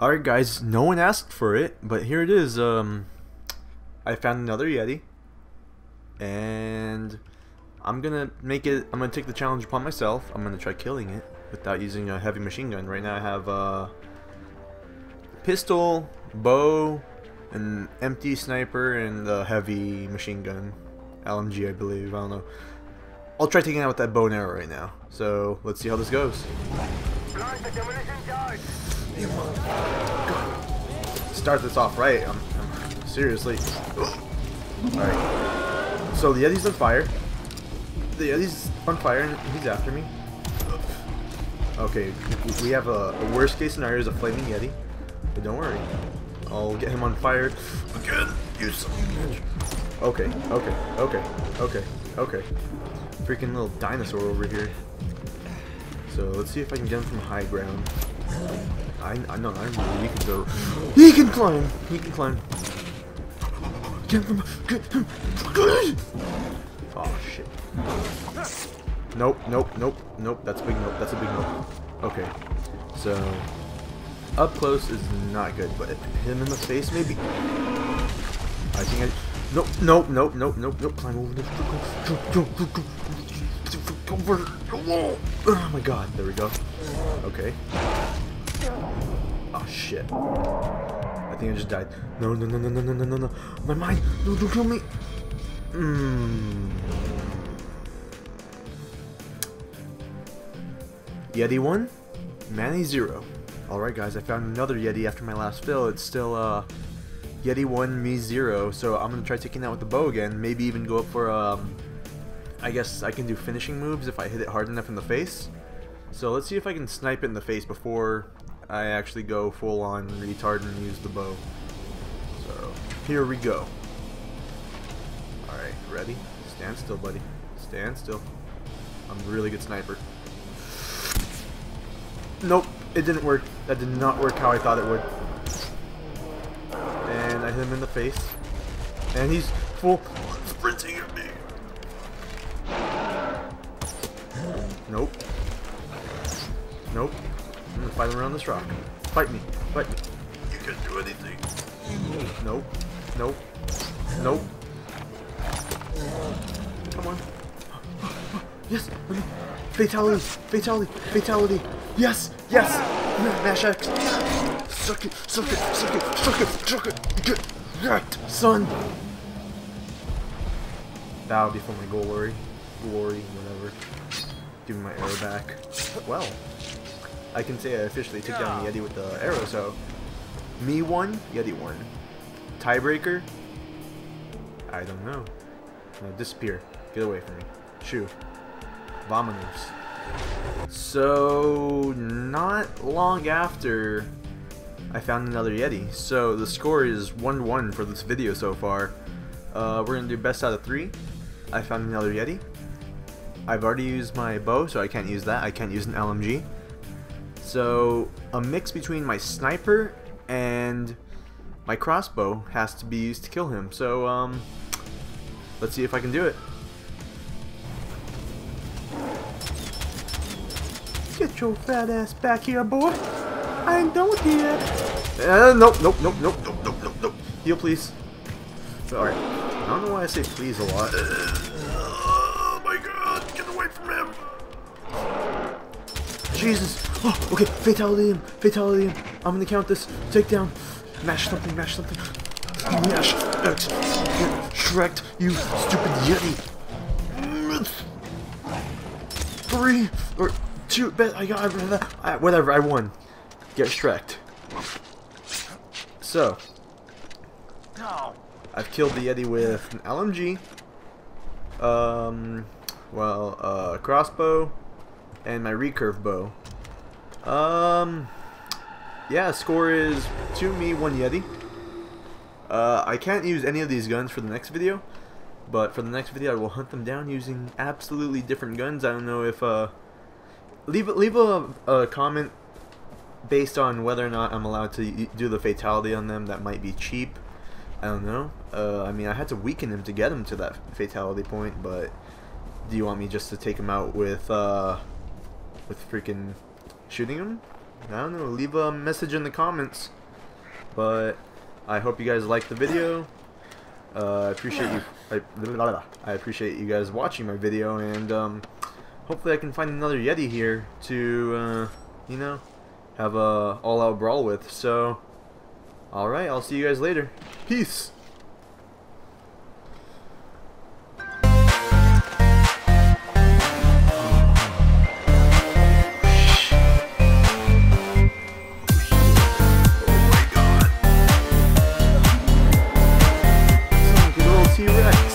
Alright guys, no one asked for it, but here it is. Um, I found another Yeti. And I'm gonna make it, I'm gonna take the challenge upon myself. I'm gonna try killing it without using a heavy machine gun. Right now I have a pistol, bow, an empty sniper, and a heavy machine gun. LMG I believe, I don't know. I'll try taking out with that bow and arrow right now. So let's see how this goes. Start this off right. I'm, I'm seriously. Alright. So the Yeti's on fire. The Yeti's on fire and he's after me. Okay, we have a, a worst case scenario is a flaming Yeti. But don't worry. I'll get him on fire again. You son Okay, okay, okay, okay, okay. Freaking little dinosaur over here. So let's see if I can get him from high ground. I, I know, I know, he can go. He can climb! He can climb. Get him. Get him. Oh, shit. Nope, nope, nope, nope. That's a big nope. That's a big nope. Okay. So. Up close is not good, but hit him in the face, maybe. I think I. Nope, nope, nope, nope, nope, nope. Climb over the. Go, go, go, go, over the wall. Oh my god, there we go. Okay. Oh shit. I think I just died. No, no, no, no, no, no, no, no, no. My mind. No, don't kill me. Mmm. Yeti 1, Manny 0. Alright guys, I found another Yeti after my last fill. It's still uh, Yeti 1, me 0. So I'm to try taking that with the bow again. Maybe even go up for, um, I guess I can do finishing moves if I hit it hard enough in the face. So let's see if I can snipe it in the face before I actually go full on retard and use the bow. So here we go. Alright, ready? Stand still, buddy. Stand still. I'm a really good sniper. Nope, it didn't work. That did not work how I thought it would. And I hit him in the face. And he's full sprinting at me. Nope. Nope. Fight around this rock. Fight me. Fight me. You can't do anything. Mm, nope. Nope. Nope. Come on. Yes! Fatality! Fatality! Fatality! Yes! Yes! Mash X! Suck it! Suck it! Suck it! Suck it! Suck it! Get wrecked, son! That would be for my glory. Glory, whatever. Give me my arrow back. Well, I can say I officially took down the Yeti with the arrow, so... Me one, Yeti one. Tiebreaker? I don't know. No, disappear. Get away from me. Shoo. Vominos. So, not long after I found another Yeti. So, the score is 1-1 for this video so far. Uh, we're going to do best out of 3. I found another Yeti. I've already used my bow, so I can't use that. I can't use an LMG. So, a mix between my sniper and my crossbow has to be used to kill him. So, um, let's see if I can do it. Get your fat ass back here, boy. I ain't done with you yet. Uh, nope, nope, nope, nope, nope, nope, nope, nope. Heal, please. Alright. I don't know why I say please a lot. Jesus. Oh, okay, fatality him, fatality him. I'm gonna count this. Take down. Mash something, mash something. Mash X. Shrek, you stupid Yeti. Three or two. Bet I got uh, whatever. I won. Get Shrek. So, I've killed the Yeti with an LMG. Um, well, uh, crossbow and my recurve bow. Um, yeah, score is 2 me, 1 Yeti. Uh, I can't use any of these guns for the next video, but for the next video I will hunt them down using absolutely different guns. I don't know if, uh, leave, leave a, a comment based on whether or not I'm allowed to do the fatality on them. That might be cheap. I don't know. Uh, I mean, I had to weaken him to get him to that fatality point, but do you want me just to take him out with, uh, with freaking shooting him? I don't know, leave a message in the comments. But I hope you guys liked the video. Uh, I appreciate you. I, I appreciate you guys watching my video, and um, hopefully I can find another Yeti here to, uh, you know, have a all-out brawl with. So, all right, I'll see you guys later. Peace. see you wrecked.